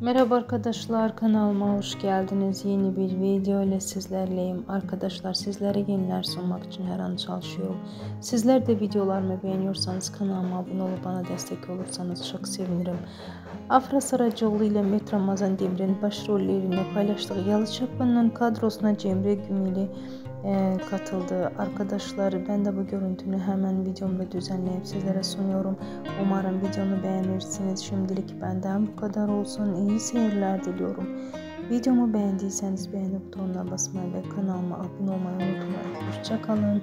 Merhaba arkadaşlar kanalıma hoş geldiniz. Yeni bir video ile sizlerleyim. Arkadaşlar sizlere yeniler sunmak için her an çalışıyorum. Sizler de videolarımı beğeniyorsanız kanalıma abone olup bana destek olursanız çok sevinirim. Afra Saracoğlu ile Met Ramazan Demir'in başrollerini paylaştığı Yalı Çapkın'ın kadrosuna Cemre Gümeli e, katıldı. Arkadaşlar ben de bu görüntünü hemen videomda düzenleyip sizlere sunuyorum. Umarım videomu beğenirsiniz. Şimdilik benden bu kadar olsun. İyi seyirler diliyorum. Videomu beğendiyseniz beğeni butonuna basmayı ve kanalıma abone olmayı unutmayın. Hoşçakalın.